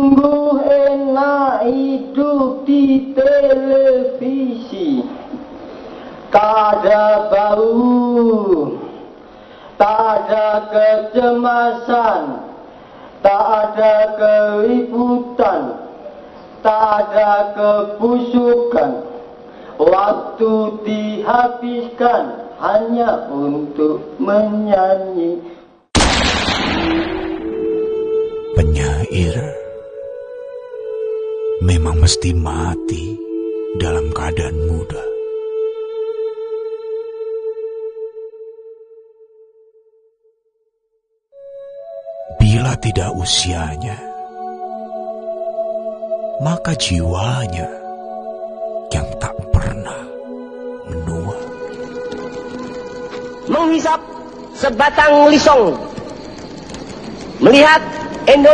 Sungguh enak hidup di televisi. Tak ada bau Tak ada kecemasan Tak ada keributan Tak ada kebusukan. Waktu dihabiskan hanya untuk menyanyi. Penyair memang mesti mati dalam keadaan muda. Bila tidak usianya, maka jiwanya yang tak pernah menua. menghisap sebatang lisong melihat Indonesia